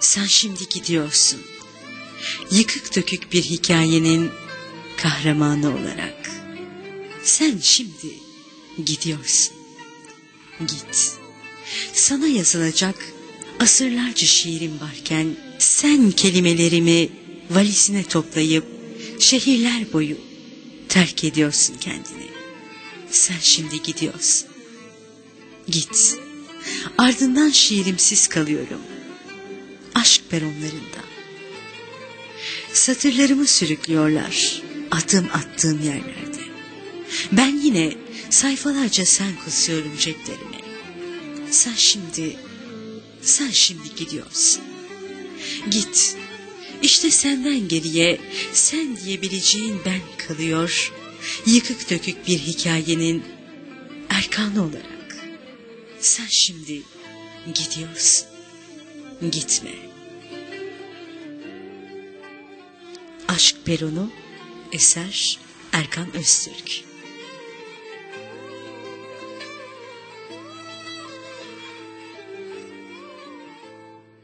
Sen şimdi gidiyorsun. Yıkık dökük bir hikayenin kahramanı olarak. Sen şimdi gidiyorsun. Git. Sana yazılacak asırlarca şiirim varken sen kelimelerimi valizine toplayıp şehirler boyu terk ediyorsun kendini. Sen şimdi gidiyorsun. Git. Ardından şiirimsiz kalıyorum. Peronlarında. Satırlarımı sürüklüyorlar adım attığım yerlerde. Ben yine sayfalarca sen kusuyorum ceplerime. Sen şimdi, sen şimdi gidiyorsun. Git. İşte senden geriye sen diyebileceğin ben kalıyor. Yıkık dökük bir hikayenin erkanı olarak. Sen şimdi gidiyorsun. Gitme. Aşk Peronu Eser Erkan Öztürk